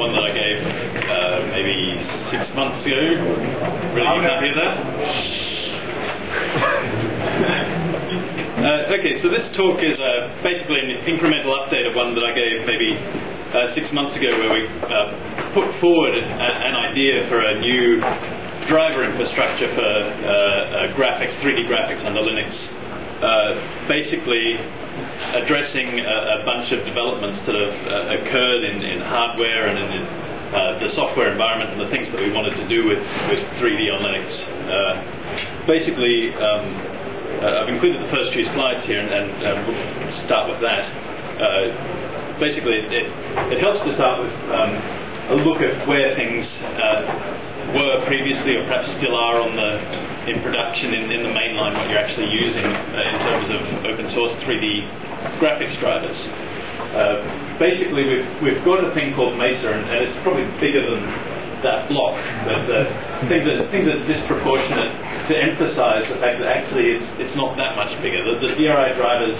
one that I gave uh, maybe six months ago. Really, you can't hear that? uh, okay, so this talk is uh, basically an incremental update of one that I gave maybe uh, six months ago where we uh, put forward a, an idea for a new driver infrastructure for uh, graphics, 3D graphics under Linux. Basically addressing a, a, bunch of developments that have uh, occurred in, in, hardware and in, in uh, the software environment and the things that we wanted to do with, with 3D on Linux. Uh, basically, um, uh, I've included the first few slides here and, and we'll start with that. Uh, basically, it, it, helps to start with um, a look at where things uh, were previously or perhaps still are on the in production in, in the mainline what you're actually using in terms of open source 3D graphics drivers. Uh, basically, we've, we've got a thing called Mesa, and, and it's probably bigger than that block, but uh, things, that, things are disproportionate to emphasize the fact that actually it's, it's not that much bigger. The, the DRI drivers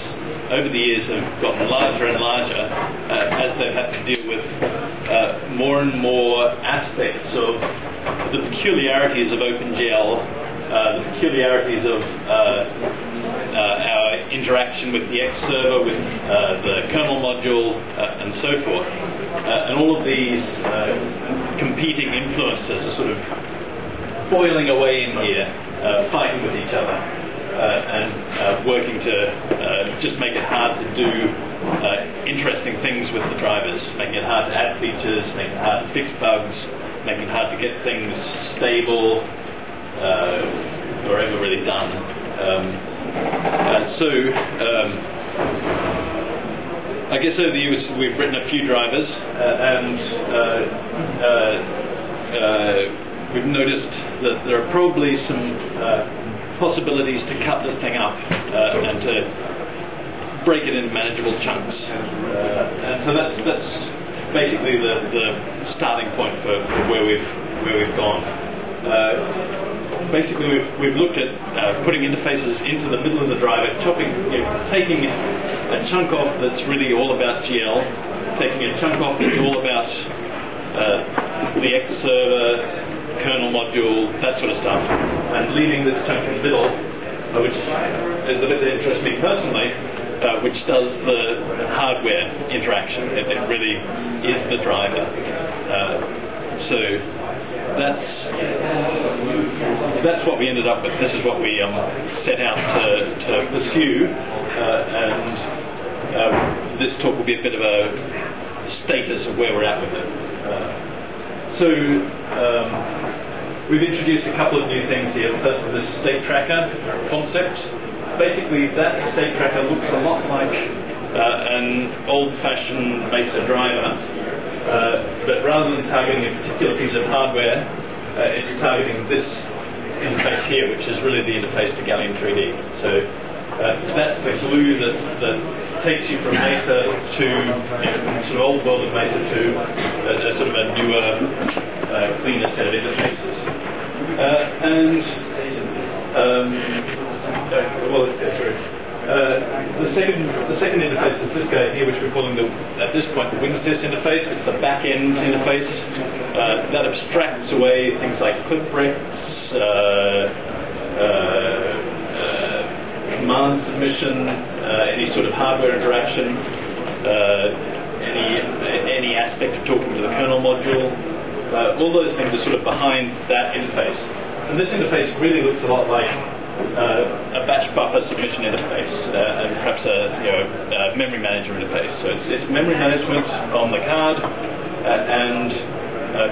over the years have gotten larger and larger uh, as they've had to deal with uh, more and more aspects of the peculiarities of OpenGL, uh, the peculiarities of uh, uh, our interaction with the X server, with uh, the kernel module, uh, and so forth. and all of these competing influences are sort of boiling away in here, fighting with each other. Uh, and uh, working to uh, just make it hard to do interesting things with the drivers, making it hard to add features, making it hard to fix bugs, making it hard to get things stable or ever really done. Um, uh, so, um, I guess over the years we've written a few drivers, uh, and uh, we've noticed that there are probably some possibilities to cut this thing up and to break it into manageable chunks. and so that's, that's basically the, the starting point for, for where we've where we've gone. Uh, basically we've, we've looked at uh, putting interfaces into the middle of the driver, chopping, you know, taking a chunk off that's really all about GL, taking a chunk off that's all about uh, the X server, kernel module, that sort of stuff, and leaving this chunk in the middle, uh, which is a bit that interests me personally, uh, which does the hardware interaction. It, it really is the driver. Uh, so that's that's what we ended up with. This is what we um, set out to, to pursue, uh, and uh, this talk will be a bit of a status of where we're at with it. Uh, so um, we've introduced a couple of new things here. First, this state tracker concept. Basically, that state tracker looks a lot like uh, an old-fashioned Mesa driver, uh, but rather than targeting a particular piece of hardware, uh, it's targeting this interface here, which is really the interface to Gallium 3D. So uh, that's the glue that, that takes you from Mesa to you know, sort of old world of Mesa to a, a sort of a newer, uh, cleaner set of interfaces. Uh, and um, uh, well, uh, the second the second interface is this guy here, which we're calling the at this point the WinSys interface. It's the back end interface uh, that abstracts away things like cliprects uh, uh, uh, Uh, uh, uh, command submission, any sort of hardware interaction, any any aspect of talking to the kernel module. all those things are sort of behind that interface. And this interface really looks a lot like uh, a batch buffer submission interface uh, and perhaps a you know, uh, memory manager interface. So it's, it's, memory management on the card and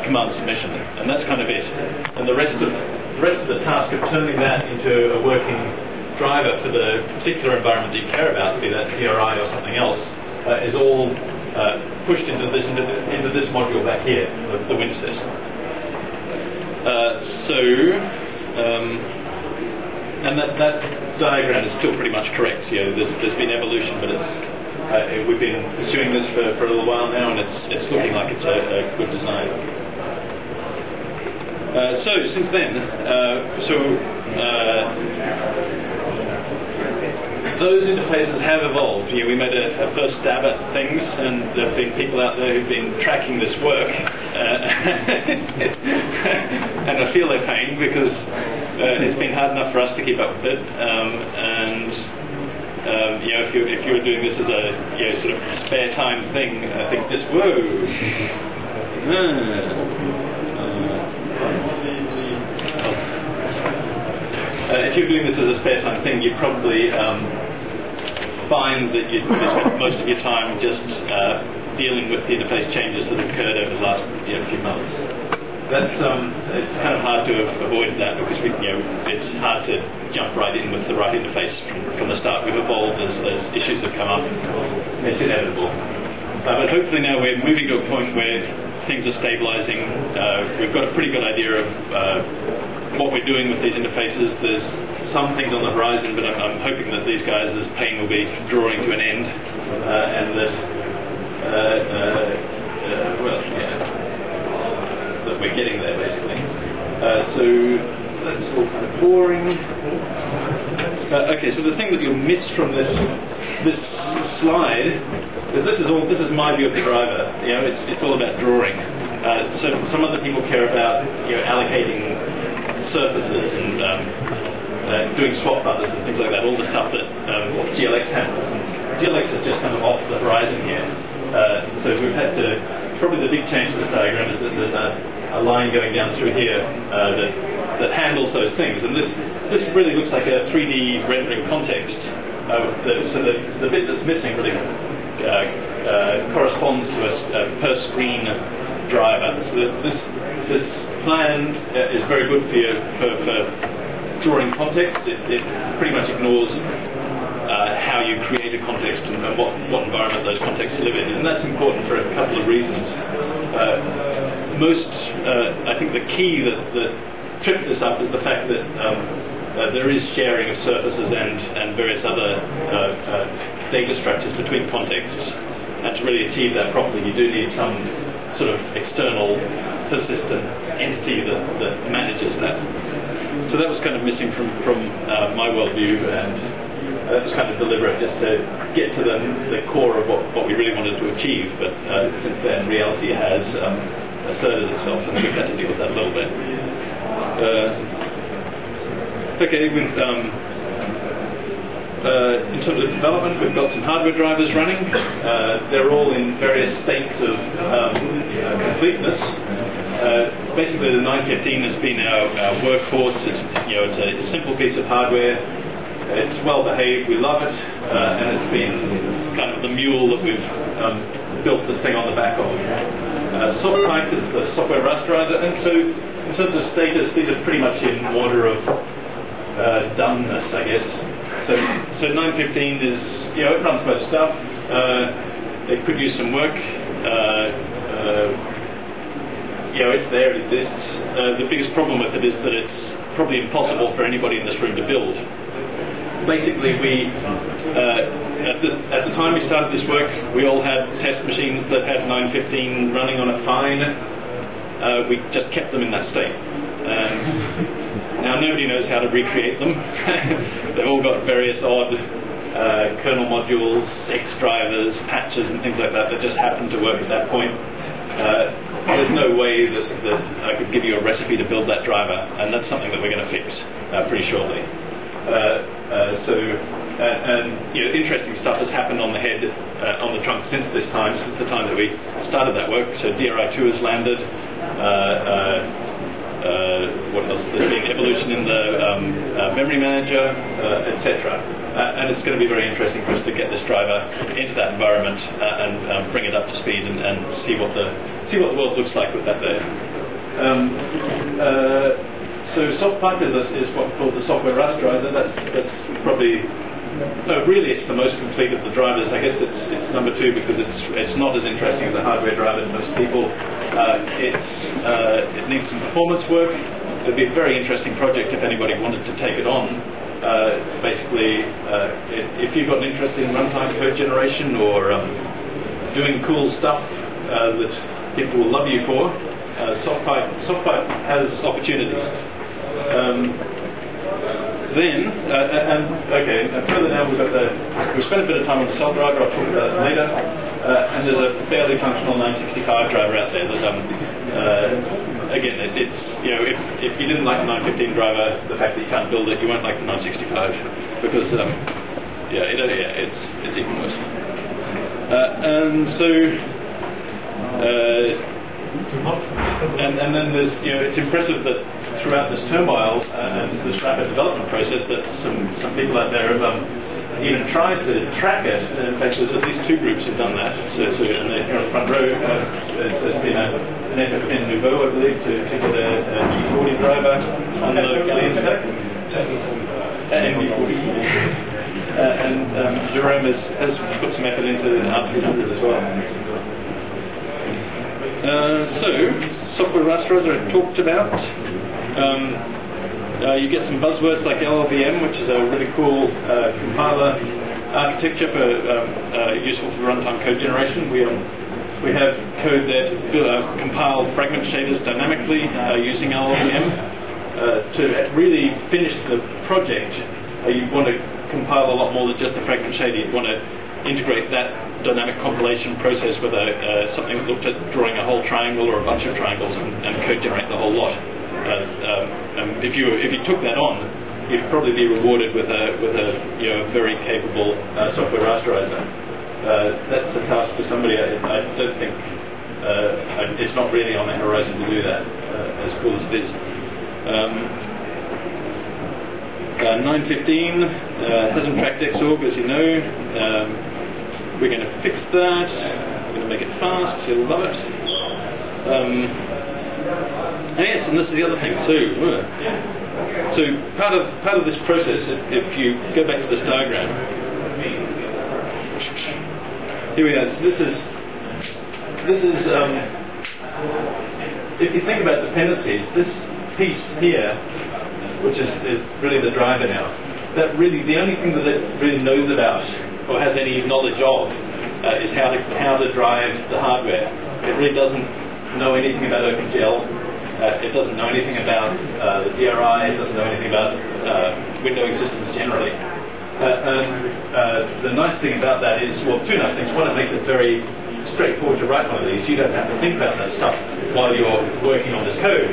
command submission, and that's kind of it. And the rest of rest of the task of turning that into a working driver for the particular environment that you care about, be that DRI or something else, uh, is all uh, pushed into this into, into, this module back here, the, the WinSys. Uh, so, um, and that, that diagram is still pretty much correct. You know, there's, there's been evolution, but it's uh, we've been pursuing this for, for a little while now, and it's, it's looking like it's a, a good design. Uh, so since then, uh, so uh, those interfaces have evolved. You know, we made a, a, first stab at things, and there have been people out there who've been tracking this work, uh, and I feel their pain because uh, it's been hard enough for us to keep up with it. Um, and um, you know, if you if you were doing this as a you know, sort of spare time thing, I think this whoa. Uh, if you're doing this as a spare time thing, you'd probably um, find that you spend most of your time just uh, dealing with the interface changes that have occurred over the last you know, few months. That's um, it's kind of hard to avoid that because we, you know, it's hard to jump right in with the right interface from, from the start. We've evolved as, as issues have come up. It's inevitable. Uh, but hopefully now we're moving to a point where things are stabilizing. Uh, we've got a pretty good idea of uh, doing with these interfaces. There's some things on the horizon, but I'm, I'm hoping that these guys' pain will be drawing to an end, uh, and that, uh, uh, uh, well, yeah, that we're getting there basically. so that's all kind of boring. okay, so the thing that you'll miss from this this slide is this is all this is my view of the driver. You know, it's it's all about drawing. Uh, so some other people care about you know allocating surfaces and um, uh, doing swap buffers and things like that, all the stuff that um, GLX handles. GLX is just kind of off the horizon here. Uh, so we've had to, probably the big change to this diagram is that there's a, a line going down through here uh, that, that handles those things. And this, this really looks like a 3D rendering context. The, so the, the bit that's missing really uh, uh, corresponds to a, a per screen driver. So this, plan uh, is very good for for, for drawing context. It, it, pretty much ignores uh, how you create a context and, and, what, what environment those contexts live in. And that's important for a couple of reasons. Uh, most, uh, I think the key that, that trips this up is the fact that um, uh, there is sharing of surfaces and, and various other uh, data structures between contexts. And to really achieve that properly, you do need some sort of external persistent entity that, that manages that. So that was kind of missing from, from uh, my worldview, and that was kind of deliberate just to get to the, the core of what, what we really wanted to achieve. But uh, since then, reality has um, asserted itself, and we've had to deal with that a little bit. Uh, okay, with um, uh, in terms of development, we've got some hardware drivers running. Uh, they're all in various states of um, uh, completeness. Uh, basically, the 915 has been our, our workhorse. It's, you know, it's a simple piece of hardware. It's well behaved. We love it, uh, and it's been kind of the mule that we've um, built this thing on the back of. Uh, SoftPipe is the software rasterizer, and so in terms of status, these are pretty much in order of doneness, I guess. So, so 915 is, you know, it runs most stuff. Uh, it could use some work. Uh, uh, know, it's there, it exists. Uh, the biggest problem with it is that it's probably impossible for anybody in this room to build. Basically, we, uh, at, the, at the time we started this work, we all had test machines that had 915 running on a fine. Uh, we just kept them in that state. Now nobody knows how to recreate them. They've all got various odd uh, kernel modules, X drivers, patches and things like that that just happen to work at that point. Uh, there's no way that, that, I could give you a recipe to build that driver, and that's something that we're going to fix uh, pretty shortly. Uh, uh, so, and you know, interesting stuff has happened on the head, uh, on the trunk since this time, since the time that we started that work. So DRI2 has landed uh, what else? There's been evolution in the um, uh, memory manager, uh, etc. Uh, and it's going to be very interesting for us to get this driver into that environment uh, and um, bring it up to speed and, and, see what the see what the world looks like with that there. Um, uh, so SoftPipe is, is what's called the software rasterizer. That's, that's probably no, really, it's the most complete of the drivers. I guess it's, it's number two because it's it's not as interesting as a hardware driver to most people. Uh, it's uh, it needs some performance work. It would be a very interesting project if anybody wanted to take it on. Uh, basically, uh, if you've got an interest in runtime code generation or um, doing cool stuff uh, that people will love you for, uh, SoftPipe, SoftPipe has opportunities. Um, then, uh, and okay, and further down we've got the, we spent a bit of time on the cell driver, I'll talk about that later, uh, and there's a fairly functional 965 driver out there that, um, uh, again, it, it's, you know, if, if you didn't like the 915 driver, the fact that you can't build it, you won't like the 965, because, um, yeah, it, uh, yeah, it's, it's even worse. Uh, and so, uh, and, and then there's, you know, it's impressive that throughout this turmoil uh, and this rapid development process that some, some people out there have um, even tried to track it. In fact, there's at least two groups have done that. So, so and here on the front row, uh, there's been a, an effort in Nouveau, I believe, to, to get a, a G40 driver on the Gallium stack. Uh, NV40. Uh, and um, Jerome has, has put some effort into R300 as well. Uh, so, software rasterizer I talked about. Um, uh, you get some buzzwords like LLVM, which is a really cool uh, compiler architecture for um, uh, useful for runtime code generation. We um, we have code that uh, compile fragment shaders dynamically uh, using LLVM. To really finish the project, you want to compile a lot more than just the fragment shader. You want to integrate that dynamic compilation process with a, something that looked at drawing a whole triangle or a bunch of triangles and, and code generate the whole lot. Um, if you if you took that on, you'd probably be rewarded with a with a you know very capable uh, software rasterizer. Uh, that's a task for somebody. I, I don't think uh, it's not really on the horizon to do that. Uh, as cool as it is. Um, uh, 915 uh, hasn't tracked Xorg, as you know. Um, we're going to fix that. We're going to make it fast. You'll love it. Um, yes, and this is the other thing too. So part of part of this process, if, if you go back to this diagram, here we are. So this is this is um, if you think about dependencies, this piece here, which is, is really the driver now, that really the only thing that it really knows about or has any knowledge of uh, is how to how to drive the hardware. It really doesn't know anything about OpenGL. Uh, it doesn't know anything about uh, the DRI, it doesn't know anything about uh, windowing systems generally. Uh, and uh, the nice thing about that is, well, two nice things. One, it makes it very straightforward to write one of these. You don't have to think about that stuff while you're working on this code.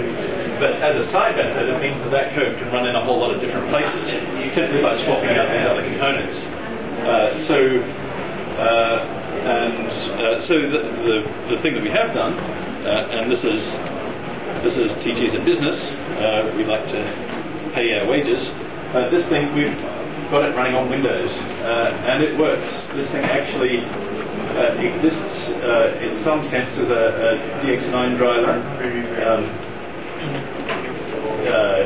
But as a side benefit, it means that that code can run in a whole lot of different places, simply by swapping out these other components. Uh, so, and so the, the, the thing that we have done, and this is this is TG's a business. Uh, we like to pay our wages. Uh, this thing, we've got it running on Windows, uh, and it works. This thing actually uh, exists uh, in some sense as a, a DX9 driver. Um, uh,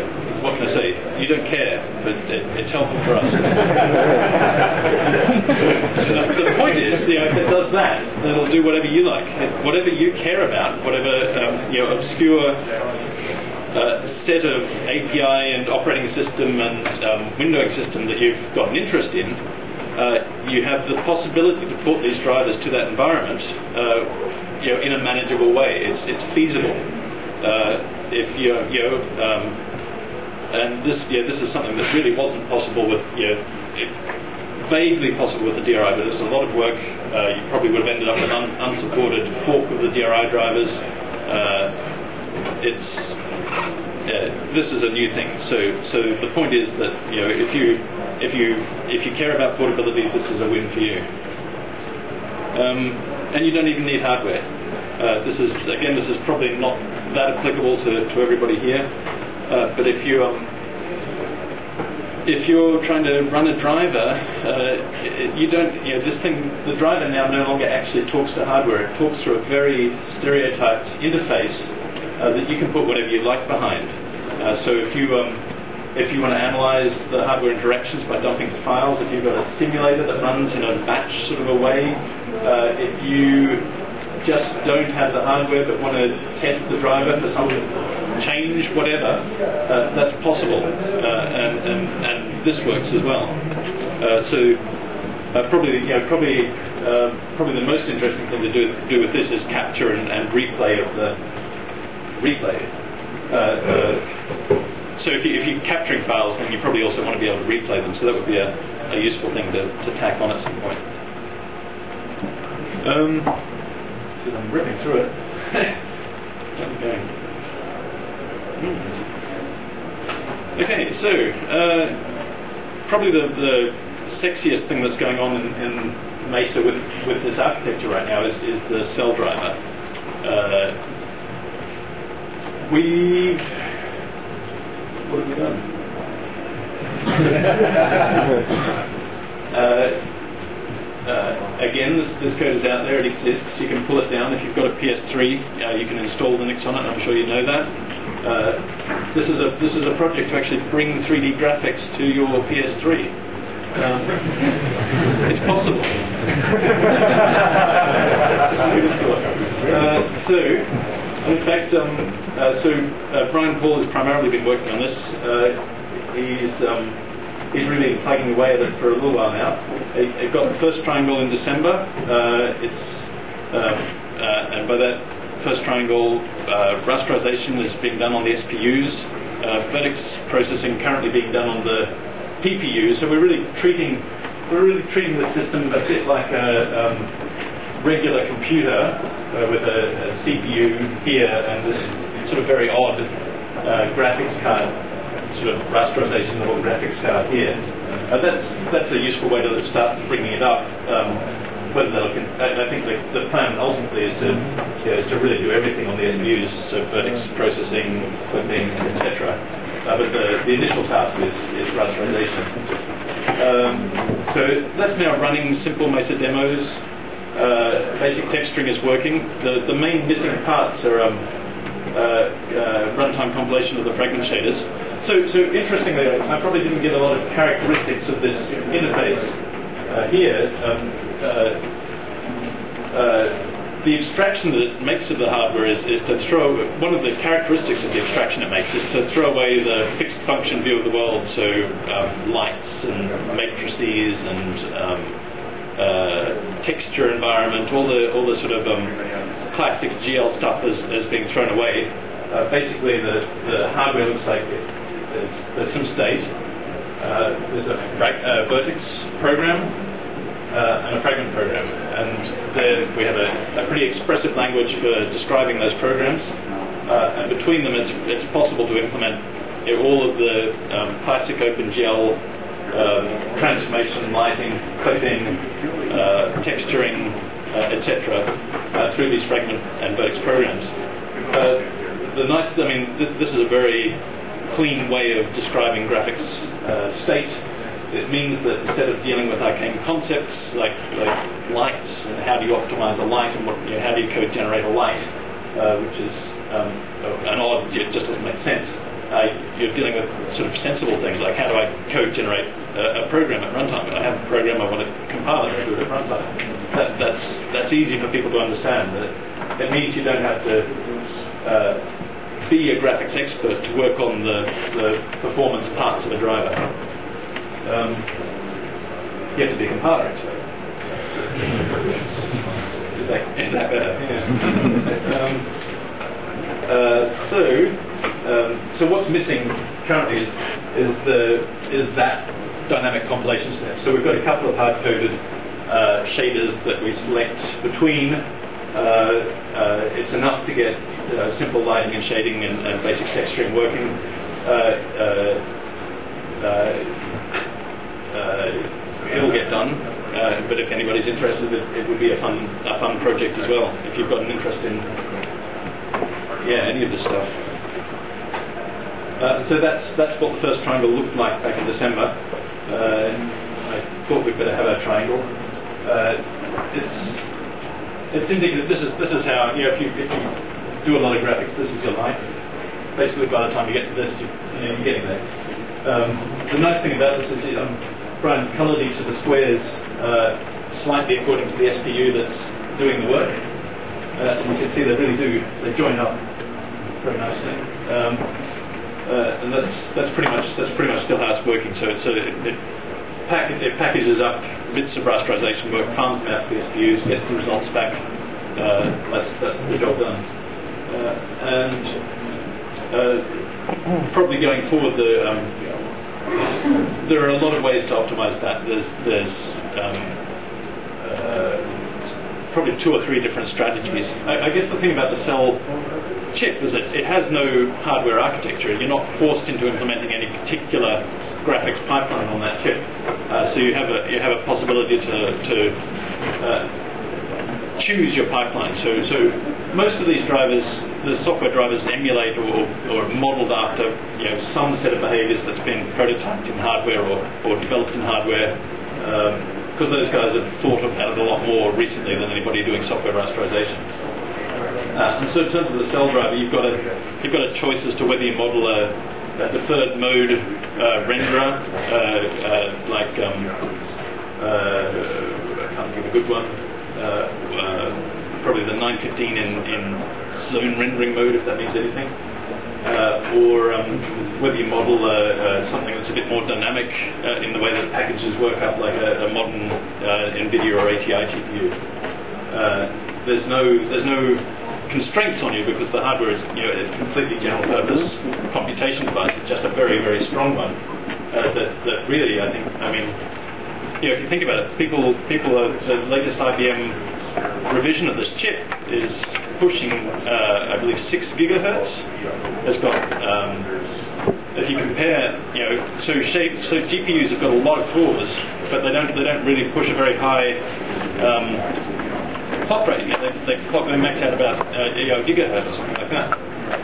what can I say? You don't care, but it, it's helpful for us. the point is, you know, if it does that, then it'll do whatever you like. Whatever you care about, whatever um, you know, obscure uh, set of API and operating system and um, windowing system that you've got an interest in, uh, you have the possibility to port these drivers to that environment uh, you know, in a manageable way. It's, it's feasible. Uh, if you you know, um, and this, yeah, this is something that really wasn't possible with, know, it, vaguely possible with the DRI, but it's a lot of work. Uh, you probably would have ended up with an un unsupported fork of the DRI drivers. Uh, it's this is a new thing. So, so the point is that you know if you if you if you care about portability, this is a win for you. Um, and you don't even need hardware. Uh, this is again, this is probably not that applicable to, to everybody here. Uh, but if you um, if you're trying to run a driver, uh, you don't, you know, this thing, the driver now no longer actually talks to hardware. It talks through a very stereotyped interface uh, that you can put whatever you like behind. Uh, so if you um, if you want to analyze the hardware interactions by dumping the files, if you've got a simulator that runs in a batch sort of a way, uh, if you just don't have the hardware but want to test the driver for some change, whatever, uh, that's possible. Uh, and, and, and this works as well. Uh, so uh, probably, you know, probably, uh, probably the most interesting thing to do, do with this is capture and, and replay of the replay. so if, you, if you're capturing files, then you probably also want to be able to replay them. So that would be a, a useful thing to, to tack on at some point. Um, I'm ripping through it. okay. Okay, so uh, probably the, the sexiest thing that's going on in, in Mesa with, with this architecture right now is, is the cell driver. Uh, we what have we done? uh, uh, again, this, this, code is out there, it exists. You can pull it down. If you've got a PS3, uh, you can install Linux on it. I'm sure you know that. Uh, this is a this is a project to actually bring 3D graphics to your PS3. Um, it's possible. uh, so, in fact, um, uh, so uh, Brian Paul has primarily been working on this. Uh, he's um, he's really plugging away at it for a little while now. It, got the first triangle in December. It's and by that first triangle, rasterization is being done on the SPUs. vertex processing currently being done on the PPU. So we're really treating we're really treating the system a bit like a um, regular computer uh, with a, a, CPU here and this sort of very odd uh, graphics card, sort of rasterization little graphics card here. Uh, that's that's a useful way to start bringing it up. Um, whether they'll, I, I think the, the, plan ultimately is to, you know, is to really do everything on the SPUs, so vertex processing, clipping, etc. Uh, but the, the initial task is, is rasterization. Um, so that's now running simple Mesa demos. Uh, basic texturing is working. The, the main missing parts are um, uh, uh, runtime compilation of the fragment shaders. So, so interestingly, I probably didn't get a lot of characteristics of this interface uh, here. Um, uh, the abstraction that it makes of the hardware is, is to throw, one of the characteristics of the abstraction it makes is to throw away the fixed function view of the world, so um, lights and matrices and um, uh, texture environment, all the, all the sort of um, classic GL stuff is, is being thrown away. Uh, basically, the, the hardware looks like it, there's, there's some state, uh, there's a uh, vertex program, uh, a fragment program. And there we have a, a, pretty expressive language for describing those programs. Uh, and between them, it's, it's possible to implement you know, all of the um, classic OpenGL um, transformation, lighting, clipping, uh, texturing, uh, etc., uh, through these fragment and vertex programs. Uh, the nice, I mean, th this is a very clean way of describing graphics state it means that instead of dealing with arcane concepts like, like lights and how do you optimize a light and what, you know, how do you code generate a light, uh, which is um, an odd, it just doesn't make sense. Uh, you're dealing with sort of sensible things like how do I code generate a, a program at runtime? I have a program I want to compile it it at runtime. That, that's, that's easy for people to understand. That it means you don't have to uh, be a graphics expert to work on the, the performance parts of a driver um, you have to be a compiler expert. is, that, is that better? Yeah. um, uh, so, um, so what's missing currently is, is, the, is that dynamic compilation step. So we've got a couple of hard-coded uh, shaders that we select between. Uh, uh, it's enough to get uh, simple lighting and shading and, and basic texturing working. Uh, it'll get done. Uh, but if anybody's interested, it, it, would be a fun, a fun project as well. If you've got an interest in, yeah, any of this stuff. Uh, so that's that's what the first triangle looked like back in December. I thought we'd better have our triangle. It's it's indicative. This is this is how you know if you if you do a lot of graphics, this is your life. Basically, by the time you get to this, you, you know, you're getting there. Um, the nice thing about this is um, Brian coloured each of the squares uh, slightly according to the SPU that's doing the work. Uh, and you can see they really do, they join up very nicely. Um, uh, and that's, that's pretty much that's pretty much still how it's working. So, so it, it, pack, it packages up bits of rasterization work, farms them out to the SPUs, gets the results back. Uh, that's, that's the job done. Uh, and uh, probably going forward, the, um, there are a lot of ways to optimize that. There's, there's um, uh, probably two or three different strategies. I, I, guess the thing about the cell chip is that it has no hardware architecture. You're not forced into implementing any particular graphics pipeline on that chip. Uh, so you have a you have a possibility to to uh, choose your pipeline. So so most of these drivers, the software drivers emulate or, or modeled after you know some set of behaviors that's been prototyped in hardware or, or developed in hardware. because um, those guys have thought about it a lot more recently than anybody doing software rasterization. Uh, and so in terms of the cell driver, you've got a you've got a choice as to whether you model a a deferred mode uh, renderer, uh, uh, like um, I can't think of a good one. probably the 915 in, in zone rendering mode, if that means anything. Uh, or um, whether you model uh, uh, something that's a bit more dynamic in the way that packages work up, like a, a modern NVIDIA or ATI GPU. there's no there's no constraints on you because the hardware is you know a completely general purpose computation device. It's just a very very strong one. Uh, that that really I think I mean you know if you think about it, people people are, the latest IBM revision of this chip is pushing uh, I believe six gigahertz. Has got um, if you compare, you know, so shape, so GPUs have got a lot of cores, but they don't they don't really push a very high um, clock rate. You know, they, they clock they max out about uh, you know, gigahertz or something like that.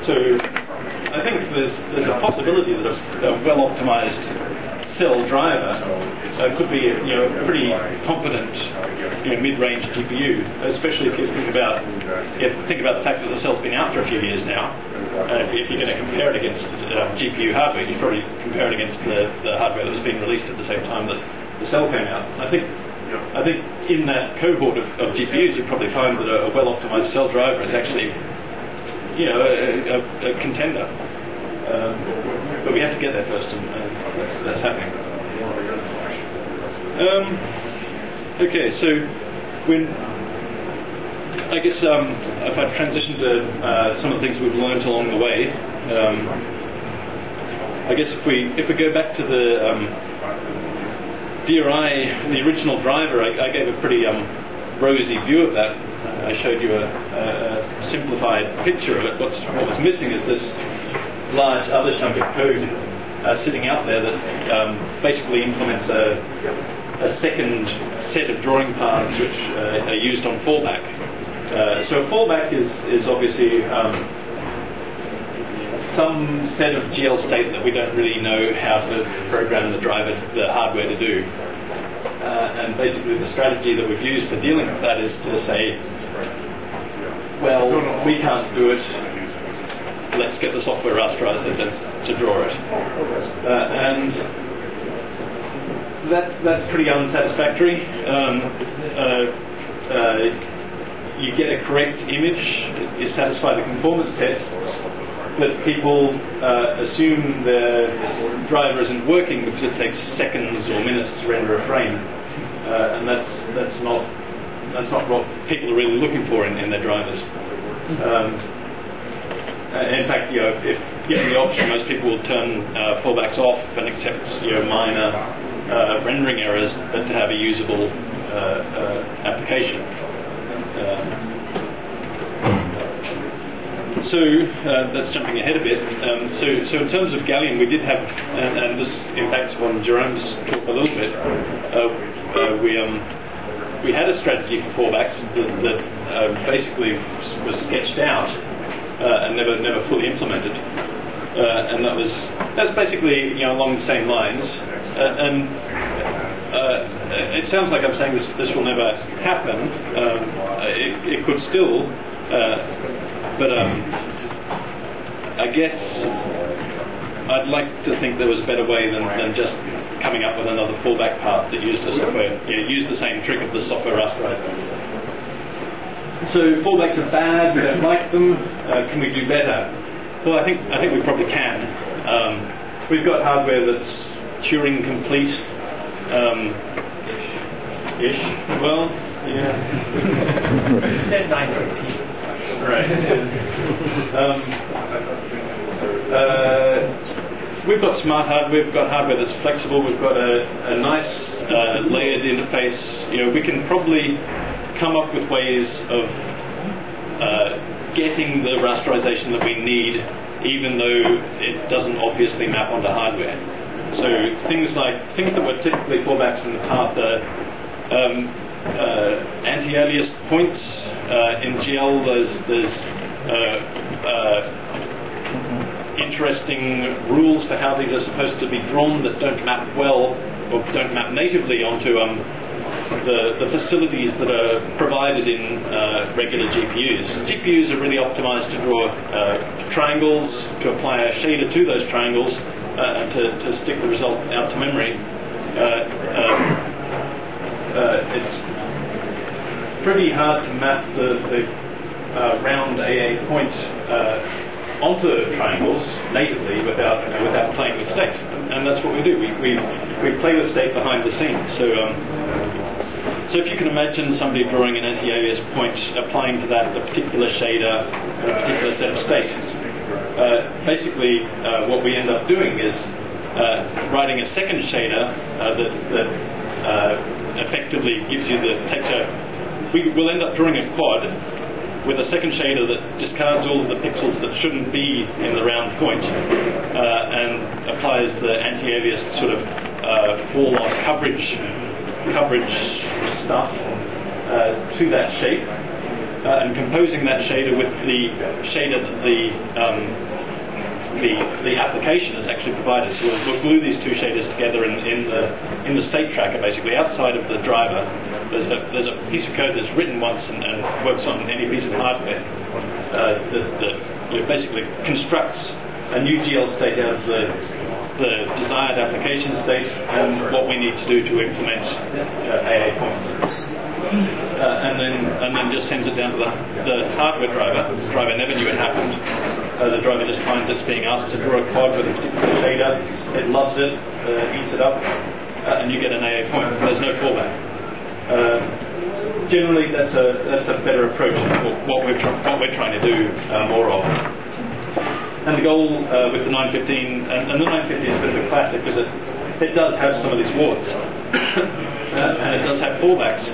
So I think there's there's a possibility that a, a well optimized cell driver uh, could be you know a pretty competent you know, mid-range GPU, especially if you think about if you think about the fact that the cell's been out for a few years now. Uh, if you're going to compare it against uh, GPU hardware, you're probably compare it against the, the hardware that was being released at the same time that the cell came out. I think I think in that cohort of, of GPUs, you probably find that a, a well-optimized cell driver is actually, you know, a, a, a contender. Um, but we have to get there first, and, and that's, that's, happening. Um, okay, so when I guess um, if I transition to uh, some of the things we've learned along the way, um, I guess if we if we go back to the um, DRI, the original driver, I, I gave a pretty um, rosy view of that. I showed you a, a, simplified picture of it. What's, what was missing is this large other chunk of code uh, sitting out there that um, basically implements a, a, second set of drawing paths which uh, are used on fallback. Uh, so fallback is, is obviously um, some set of GL state that we don't really know how to program the driver, the hardware to do. Uh, and basically the strategy that we've used for dealing with that is to say, well, we can't do it, let's get the software rasterizer to, to draw it. Uh, and that, that's pretty unsatisfactory. Um, uh, uh, you get a correct image, you satisfy the conformance test, but people uh, assume the driver isn't working because it takes seconds or minutes to render a frame, uh, and that's that's not that's not what people are really looking for in, in their drivers. Um, uh, in fact, you know, if given the option, most people will turn uh, fallbacks off and accept you know minor uh, rendering errors, but to have a usable uh, application. Um, so uh, that's jumping ahead a bit. Um, so, so in terms of Gallium, we did have, and, and this impacts on Jerome's talk a little bit. Uh, uh, we um, we had a strategy for fallbacks that, that uh, basically was sketched out uh, and never never fully implemented, uh, and that was that's basically you know along the same lines. And it sounds like I'm saying this this will never happen. Um, it, it could still but um, I guess I'd like to think there was a better way than, than just coming up with another fallback path that used the software, used the same trick of the software rasterizer. So fallbacks are bad. We don't like them. Uh, can we do better? Well, I think I think we probably can. Um, we've got hardware that's Turing complete. Um, ish. Well, yeah. Right. um, Uh, we've got smart hardware, we've got hardware that's flexible, we've got a, a nice uh, layered interface. You know, we can probably come up with ways of uh, getting the rasterization that we need, even though it doesn't obviously map onto hardware. So things like things that were typically fallbacks in the past are um, uh, anti-alias points uh, in GL. There's, there's uh, uh, interesting rules for how these are supposed to be drawn that don't map well or don't map natively onto um, the, the facilities that are provided in uh, regular GPUs. GPUs are really optimized to draw uh, triangles, to apply a shader to those triangles, to, to, stick the result out to memory. Uh, uh, it's pretty hard to map the, the round AA point onto triangles natively without you know, without playing with state, and that's what we do. We we, we play with state behind the scenes. So um, so if you can imagine somebody drawing an anti-alias point, applying to that a particular shader, a particular set of states, uh, basically uh, what we end up doing is uh, writing a second shader uh, that, that uh, effectively gives you the texture. We will end up drawing a quad with a second shader that discards all of the pixels that shouldn't be in the round point uh, and applies the anti-alias sort of uh, fall loss coverage coverage stuff uh, to that shape uh, and composing that shader with the shader that the um, the, the application has actually provided. So we'll, we'll glue these two shaders together in, in, the, in the state tracker, basically, outside of the driver. There's a, there's a piece of code that's written once and, and works on any piece of hardware uh, that, that you know, basically constructs a new GL state out of the, the desired application state and what we need to do to implement uh, AA points. Uh, and then and then just sends it down to the, the hardware driver. The driver never knew it happened. Uh, the driver just finds it's being asked to draw a quad with a particular shader. It loves it, uh, eats it up, uh, and you get an AA point. There's no fallback. Uh, generally, that's a that's a better approach what we're what we're trying to do uh, more of. And the goal with the 915, and, and, the 950 is a bit of a classic because it, it does have some of these warts, and it does have fallbacks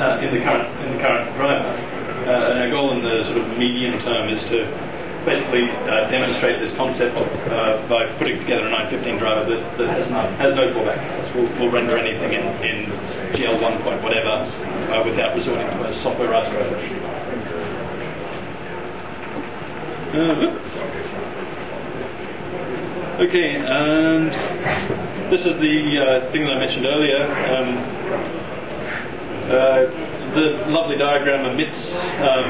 uh, in the current in the current driver. Uh, and our goal in the sort of medium term is to basically uh, demonstrate this concept uh, by putting together a 915 driver that, that has, no, has no fallback. We'll, we'll, render anything in, in GL1 point whatever uh, without resorting to a software raster. Uh, okay, and this is the uh, thing that I mentioned earlier. Um, uh, the lovely diagram omits um,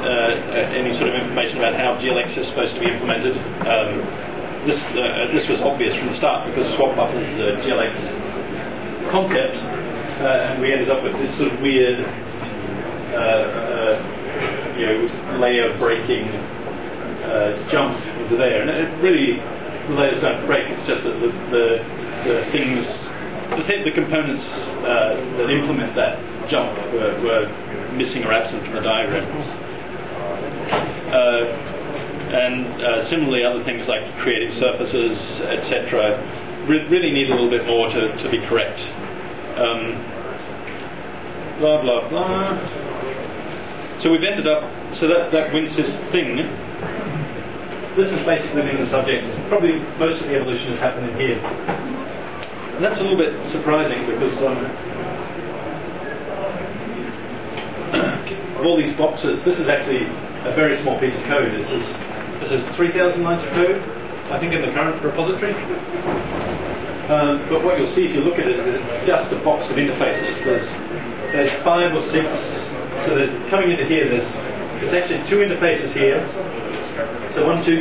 uh, any sort of information about how GLX is supposed to be implemented. Um, this, uh, this was obvious from the start because swap buffer is a GLX concept, and we ended up with this sort of weird, you know, layer breaking jump into there. And it really, the layers don't break, it's just that the, the, the things the, the components uh, that implement that jump were, were, missing or absent from the diagram. Uh, and uh, similarly, other things like creating surfaces, etc., re really need a little bit more to, to be correct. Um, blah blah blah. So we've ended up. So that that WinSys thing. This has basically been the subject. Probably most of the evolution has happened in here. That's a little bit surprising because um, of all these boxes, this is actually a very small piece of code. This is, this is 3,000 lines of code, I think, in the current repository. Um, but what you'll see if you look at it is just a box of interfaces. There's, there's five or six. So there's, coming into here, there's, there's actually two interfaces here. So one to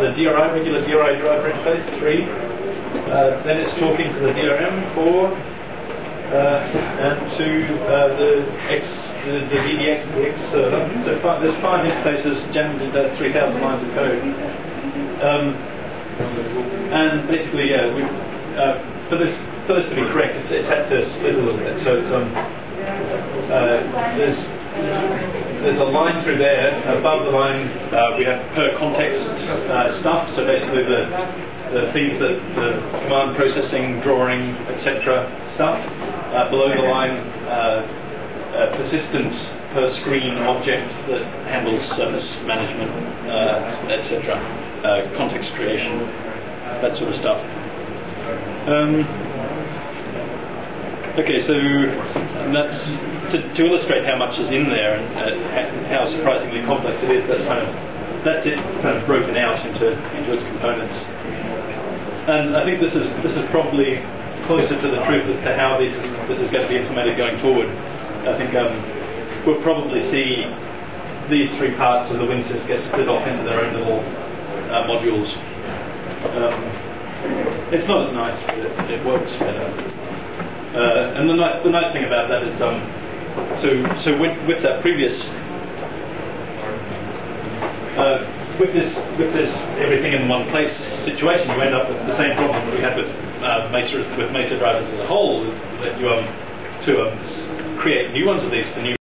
the DRI, regular DRI driver interface, three. Uh, then it's talking to the DRM for uh, and to uh, the X, the, DDX, the X server. So five, there's five interfaces jammed into 3,000 lines of code. Um, and basically, yeah, we, uh, for this for this to be correct, it's, had to split a little bit. So um, uh, there's there's a line through there. Above the line, uh, we have per context uh, stuff. So basically the the things that the command processing, drawing, etc. stuff. Uh, below the line, uh, persistence per screen object that handles service management, uh, etc. Uh, context creation, that sort of stuff. Um, okay, so that's to, to, illustrate how much is in there and uh, how surprisingly complex it is. That's kind of that's it, kind of broken out into into its components. And I think this is this is probably closer to the truth as to how this is, this is going to be implemented going forward. I think um, we'll probably see these three parts of the WinSys get split off into their own little uh, modules. Um, it's not as nice, but it, it works better. Uh, and the, the nice thing about that is, um, so so with, with that previous, uh, with this with this everything in one place situation, you end up with the same problem that we had with uh, Mesa with Mesa drivers as a whole, that you um to um, create new ones of these for new